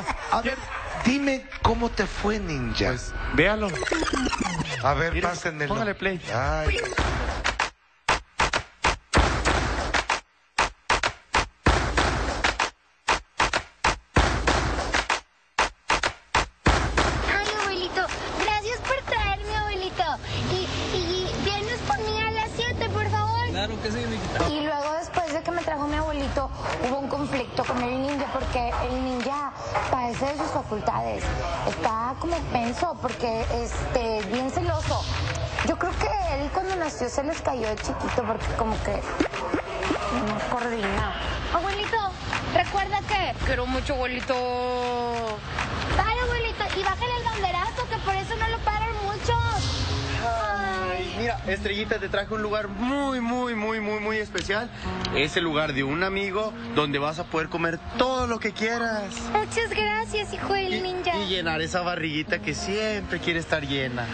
ninja. A ver, dime cómo te fue, ninja. Pues, véalo. a ver, mire, pásenmelo. póngale play. Ay. Abuelito, gracias por traerme, abuelito. Y, y vienes por mí a las 7, por favor. Claro que sí, mijita. Y luego de que me trajo mi abuelito, hubo un conflicto con el ninja porque el ninja padece de sus facultades. Está como penso porque este bien celoso. Yo creo que él cuando nació se les cayó de chiquito porque como que no coordina. Abuelito, recuerda que quiero mucho abuelito. Abuelito, y bájale el banderazo que por eso no lo paran mucho. Ay. Mira, Estrellita, te traje un lugar muy, muy, muy, muy, muy especial. Es el lugar de un amigo donde vas a poder comer todo lo que quieras. Muchas gracias, hijo del ninja. y llenar esa barriguita que siempre quiere estar llena.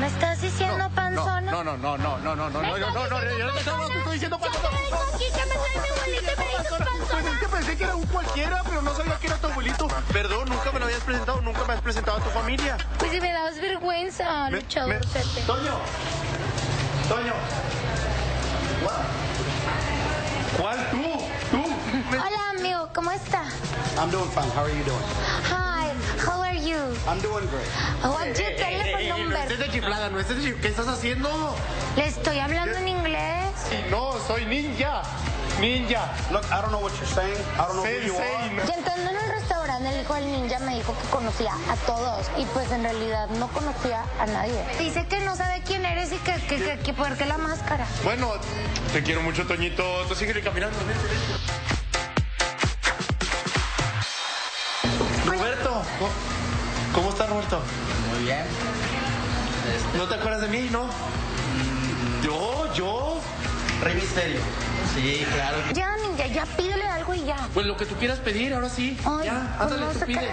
¿Me estás diciendo panzona? No, no, no, no, no, no, no, no, ¿Me no, no, no, yo no te estoy diciendo Yo panzona. te vengo aquí que me trae mi abuelito y me dices Pues pensé que era un cualquiera, pero no sabía que era tu abuelito. Perdón, nunca me lo habías presentado, nunca me has presentado a tu familia. Pues si me das vergüenza, luchador. Toño, Toño. ¿Cuál tú? Tú. Me- Hola, amigo, ¿cómo está? I'm doing fine. How are you doing? Hi, how are you? I'm doing great. What's your Eh, eh, telephone eh, no number? estés de chiflada, no estés de chif- ¿Qué estás haciendo? Le estoy hablando en inglés. No, soy ninja. Ninja. Look, I don't know what you're saying. I don't know who you are. no- Y entrando en el restaurante, el hijo del ninja me dijo que conocía a todos y pues en realidad no conocía a nadie. Dice que no sabe quién eres y que, que, que, que por qué la máscara. Bueno, te quiero mucho, Toñito. Tú síguele caminando. Roberto, ¿cómo- ¿cómo está Roberto? Muy bien. ¿No te acuerdas de mí, no? Yo, yo. Rey Misterio. Sí, claro. Ya, ninja, ya pídele algo y ya. Pues lo que tú quieras pedir, ahora sí. Ay, ya, pues ándale, no tú pide.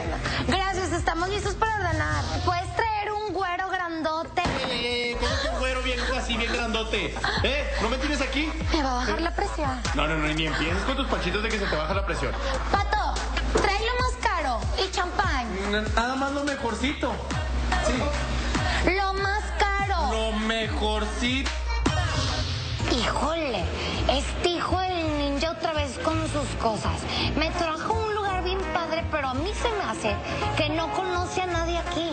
Gracias, estamos listos para ordenar. ¿Puedes traer un güero grandote? Eh, ¿Cómo que un güero bien así, bien grandote? ¿Eh? ¿No me tienes aquí? Me va a bajar la presión. No, no, no, ni empieces con tus panchitos de que se te baja la presión. Pato, trae lo más caro y champán. Nada más lo mejorcito. Sí. Lo más caro. Lo mejorcito. Híjole, este hijo del ninja otra vez con sus cosas. Me trajo a un lugar bien padre, pero a mí se me hace que no conoce a nadie aquí.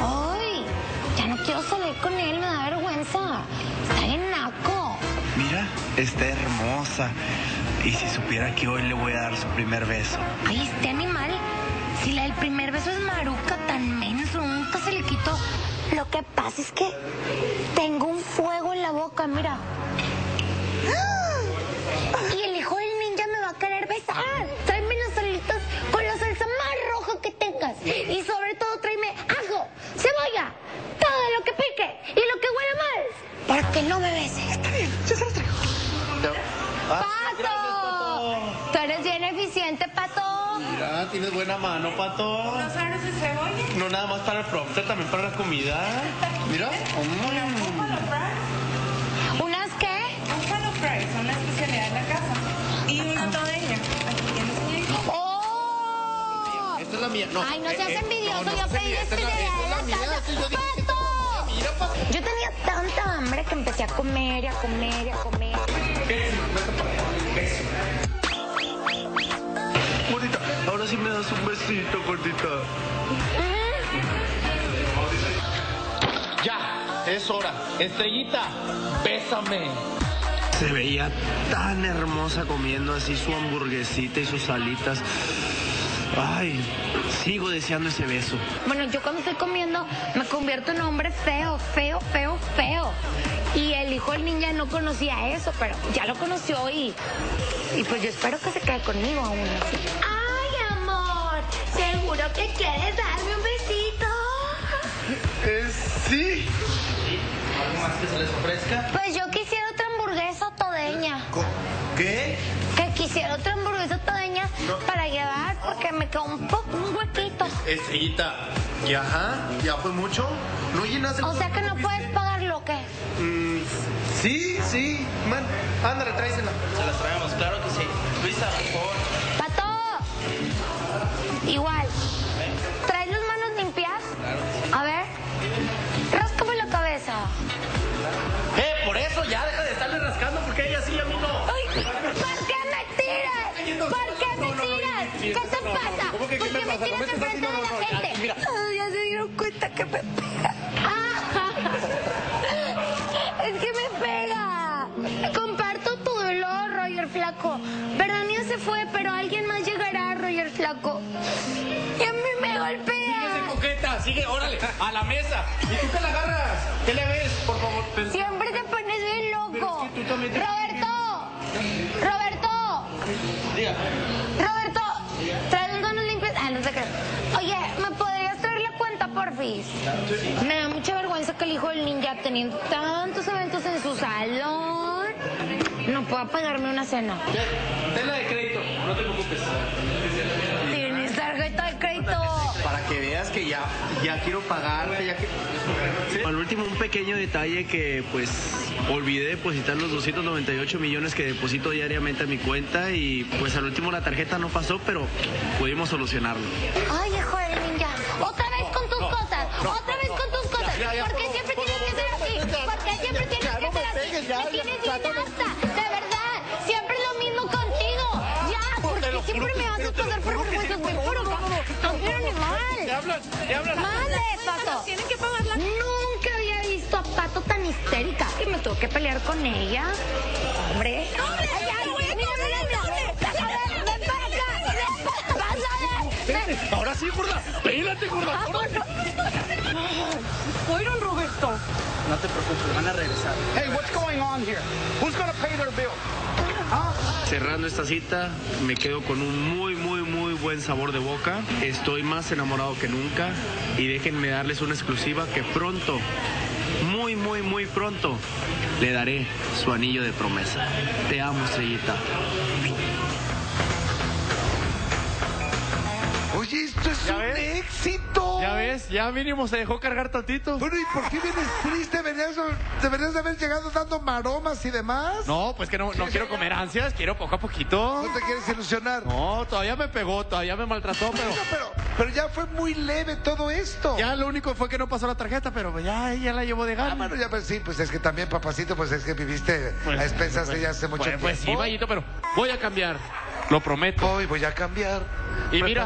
Ay, ya no quiero salir con él, me da vergüenza. Está bien naco. Mira, está hermosa. Y si supiera que hoy le voy a dar su primer beso. Ay, este animal. Si la del primer beso es maruca, tan menso, nunca se le quitó. Lo que pasa es que tengo un fuego en la boca, mira. ¡Ah! Y el hijo del ninja me va a querer besar. Tráeme las alitas con la salsa más roja que tengas. Y sobre todo tráeme ajo, cebolla, todo lo que pique y lo que huele mal. Para que no me beses. Está bien, yo se lo traigo. Ah, ¡Pato! Tú eres bien eficiente, Pato. Mira, tienes buena mano, pato. ¿Los aros de cebolla? No nada más para el prompter, también para la comida. Mira. Mm. Mía. No, Ay, no seas eh, eh, envidioso, no, no yo pedí envidiosa, este de pato. Yo tenía tanta hambre que empecé a comer y a comer y a comer. Gordita, ahora sí me das un besito, gordita. Ya, es hora. Estrellita, bésame. Se veía tan hermosa comiendo así su hamburguesita y sus alitas. Ay, sigo deseando ese beso. Bueno, yo cuando estoy comiendo me convierto en un hombre feo, feo, feo, feo. Y el hijo del ninja no conocía eso, pero ya lo conoció y, y pues yo espero que se quede conmigo aún así. ¡Ay, amor! ¿Seguro que quieres darme un besito? Eh, sí. ¿Algo más que se les ofrezca? Pues yo quisiera un poco un huequito. Estrellita, ¿ya? ajá? ¿Ya fue mucho? ¿No llenas el O sea que no puedes pagar lo que. Mm, sí, sí. Man, ándale, tráesela. Se las traemos, claro que sí. Luisa, por favor. ¡Pato! Igual. ¿Traes las manos limpias? A ver. Ráscame la cabeza. Eh, por eso ya deja de estarle rascando porque ella sí y pasa? tiras ¿Cómo es que estás enfrente de haciendo? la gente? mira. Ay, ya se dieron cuenta que me pega. Ah, es que me pega. Comparto tu dolor, Roger Flaco. Verania se fue, pero alguien más llegará, Roger Flaco. Y a mí me golpea. coqueta, sigue, órale, a la mesa. ¿Y tú qué la agarras? ¿Qué le ves? Por favor. Pero- Siempre te pones bien loco. Es que tú también te- Roberto. Roberto. Diga. Roberto, trae las manos limpias. Ah, no te creo. Oye, ¿me podrías traer la cuenta, porfis? Me da mucha vergüenza que el hijo del ninja, teniendo tantos eventos en su salón, no pueda pagarme una cena. Tenla de crédito, no te preocupes. Tienes tarjeta de crédito. Para que veas que ya, ya quiero pagarte, ya que... Al último, un pequeño detalle que pues olvidé depositar los 298 millones que deposito diariamente a mi cuenta y pues al último la tarjeta no pasó, pero pudimos solucionarlo. Ay, hijo del ¡Madre, Pato! Tienen que pagar la... Nunca había visto a Pato tan histérica. Que me tuve que pelear con ella. Hombre. Ay, ay, mira, mira, mira. A ver, ven para acá. Ven para- pásale. Ahora sí, gorda. Pélate, gorda. Fueron, Roberto. No te preocupes, van a regresar. Hey, what's going on here? Who's gonna pay their bill? Cerrando esta cita, me quedo con un muy buen sabor de boca. Estoy más enamorado que nunca y déjenme darles una exclusiva que pronto, muy, muy, muy pronto, le daré su anillo de promesa. Te amo, estrellita. Oye, esto es ¿Ya un ves? éxito. Ya ves, ya mínimo se dejó cargar tantito. Bueno, ¿y por qué vienes triste? Deberías, deberías de haber llegado dando maromas y demás. No, pues que no, no quiero comer ansias, quiero poco a poquito. ¿No te quieres ilusionar? No, todavía me pegó, todavía me maltrató, pero pero, pero ya fue muy leve todo esto. ya lo único fue que no pasó la tarjeta, pero ya ella la llevó de Ah, gana. bueno, ya pues sí, pues es que también, papacito, pues es que viviste Pues, a expensas pues, de ella hace mucho pues, tiempo. Pues sí, Mayito, pero voy a cambiar, lo prometo. Hoy voy a cambiar. Y mira,